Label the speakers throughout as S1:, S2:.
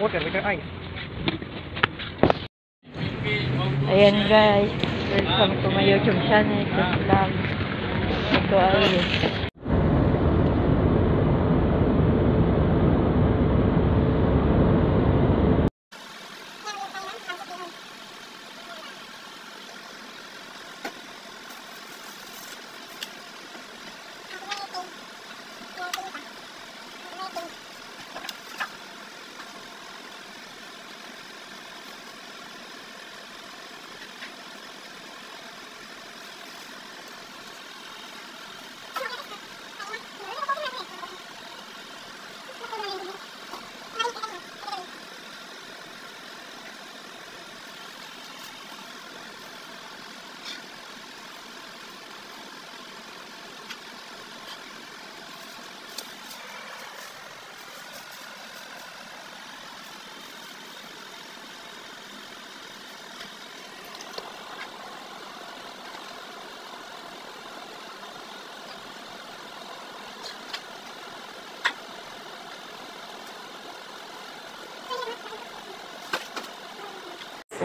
S1: water, with the ice.
S2: Ayan guys. Welcome to my YouTube channel. Just lang. Ito ay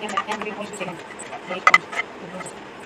S3: 嗯，嗯，没问题。对。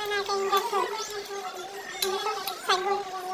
S4: 我爱北京天安门。天安门。